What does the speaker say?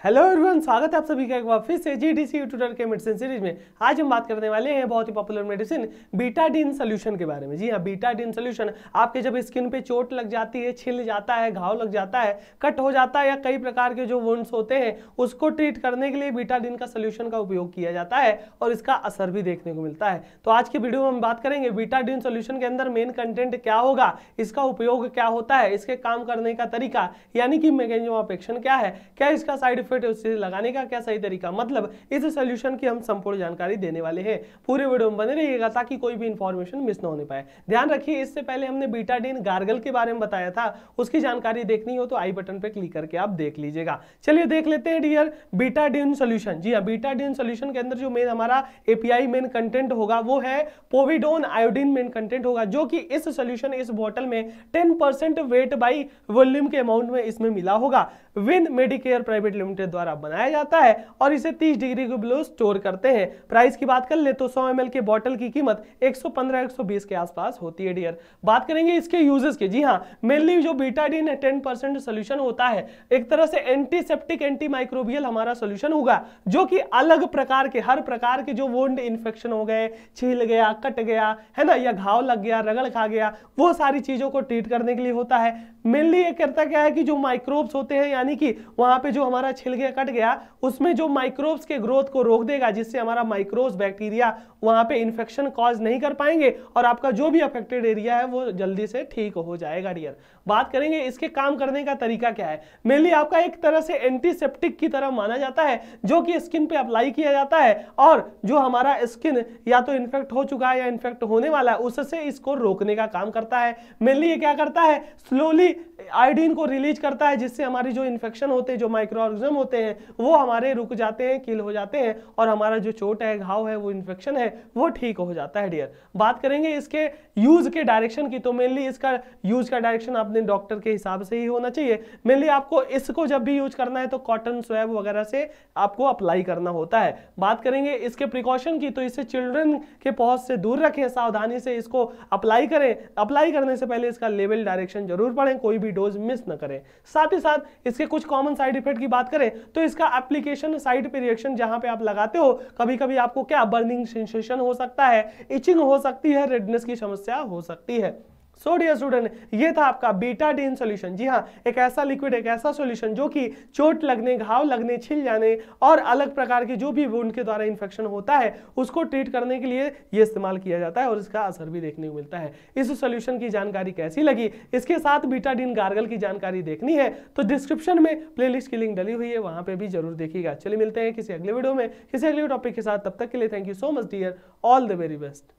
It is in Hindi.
हेलो एवरीवन स्वागत है आप सभी का एक बार फिर से जीडीसी ट्यूटर के मेडिसिन सीरीज़ में। आज हम बात करने वाले हैं बहुत ही पॉपुलर मेडिसिन बीटाडीन सोल्यूशन के बारे में। जी हाँ बीटाडीन सोल्यूशन आपके जब स्किन पे चोट लग जाती है, छिल जाता है, घाव लग जाता है कट हो जाता है या कई प्रकार के जो वुंड्स होते हैं, उसको ट्रीट करने के लिए बीटाडीन का सोल्यूशन का उपयोग किया जाता है और इसका असर भी देखने को मिलता है। तो आज की वीडियो में हम बात करेंगे बीटाडीन सोल्यूशन के अंदर मेन कंटेंट क्या होगा, इसका उपयोग क्या होता है, इसके काम करने का तरीका, यानी कि मैकेनिज्म ऑफ़ एक्शन क्या है, क्या इसका साइड इफ़ेक्ट उसे लगाने का क्या सही तरीका? मतलब इस सोल्यूशन की हम संपूर्ण जानकारी देने वाले हैं। पूरे वीडियो में बने रहिएगा ताकि कोई भी इंफॉर्मेशन मिस ना होने पाए। ध्यान रखिए, इससे पहले हमने बीटाडीन गार्गल के बारे में बताया था। उसकी जानकारी देखनी हो तो आई बटन पर क्लिक करके आप देख लीजिएगा। चलिए देख लेते हैं डियर बीटाडीन सोल्यूशन जी हाँ बीटाडीन सोल्यूशन के अंदर जो मेन हमारा एपीआई मेन कंटेंट होगा वो है पोविडोन आयोडीन मेन कंटेंट होगा, जो कि इस सोल्यूशन इस बॉटल में 10% वेट बाई वॉल्यूम के अमाउंट में इसमें मिला होगा। विन मेडिकेयर प्राइवेट लिमिटेड द्वारा बनाया जाता है और इसे 30 डिग्री के बिलो स्टोर करते हैं। प्राइस की बात कर ले तो 100 एम के बॉटल की कीमत 115-120 के आसपास होती है डियर। बात करेंगे इसके यूजेस के। जी हाँ मेनली जो बीटाडीन है टेन परसेंट सोल्यूशन होता है, एक तरह से एंटीसेप्टिक एंटी माइक्रोबियल हमारा सोल्यूशन होगा, जो कि अलग प्रकार के, हर प्रकार के जो वोंड इन्फेक्शन हो गए, छील गया, कट गया, है ना, या घाव लग गया, रगड़ खा गया, वो सारी चीज़ों को ट्रीट करने के लिए होता है। मेनली ये करता क्या है कि जो माइक्रोब्स होते हैं, यानी कि वहाँ पे जो हमारा छिल गया कट गया, उसमें जो माइक्रोब्स के ग्रोथ को रोक देगा, जिससे हमारा माइक्रोब्स बैक्टीरिया वहाँ पे इन्फेक्शन कॉज नहीं कर पाएँगे और आपका जो भी अफेक्टेड एरिया है, वो जल्दी से ठीक हो जाएगा डियर बात करेंगे इसके काम करने का तरीका क्या है? मेनली आपका एक तरह से एंटीसेप्टिक की तरह माना जाता है, जो कि स्किन पे अप्लाई किया जाता है और जो हमारा स्किन या तो इन्फेक्ट हो चुका है या इन्फेक्ट होने वाला है, उससे इसको रोकने का काम करता है। मेनली ये क्या करता है? स्लोली आयोडीन को रिलीज़ करता है, जिससे हमारी जो इन्फेक्शन होते हैं, जो माइक्रो ऑर्गेनिज्म होते हैं, वो हमारे रुक जाते हैं किल हो जाते हैं और हमारा जो चोट है, घाव है, वो इन्फेक्शन है, वो ठीक हो जाता है डियर बात करेंगे इसके यूज़ के डायरेक्शन की तो मेनली इसका यूज़ का डायरेक्शन आपने डॉक्टर के हिसाब से ही होना चाहिए। मेनली आपको इसको जब भी यूज़ करना है तो कॉटन स्वैब वगैरह से आपको अप्लाई करना होता है। बात करेंगे इसके प्रिकॉशन की तो इसे चिल्ड्रन के पहुँच से दूर रखें, सावधानी से इसको अप्लाई करें। अप्लाई करने से पहले इसका लेवल डायरेक्शन ज़रूर पढ़ें। कोई भी डोज मिस ना करें। साथ ही साथ इसके कुछ कॉमन साइड इफ़ेक्ट की बात करें तो इसका एप्लीकेशन साइड पे रिएक्शन जहाँ पे आप लगाते हो कभी कभी आपको क्या बर्निंग सेंसेशन हो सकता है इचिंग हो सकती है रेडनेस की समस्या हो सकती है। सो डियर स्टूडेंट, ये था आपका बीटाडीन सॉल्यूशन जी हाँ एक ऐसा लिक्विड एक ऐसा सॉल्यूशन जो कि चोट लगने, घाव लगने, छिल जाने और अलग प्रकार के जो भी वुंड के द्वारा इन्फेक्शन होता है, उसको ट्रीट करने के लिए ये इस्तेमाल किया जाता है और इसका असर भी देखने को मिलता है। इस सोल्यूशन की जानकारी कैसी लगी? इसके साथ बीटाडीन गार्गल की जानकारी देखनी है तो डिस्क्रिप्शन में प्ले की लिंक डली हुई है, वहाँ पर भी ज़रूर देखिएगा। चलिए मिलते हैं किसी अगले वीडियो में। किसी अगले टॉपिक के साथ, तब तक के लिए thank you so much dear all the very best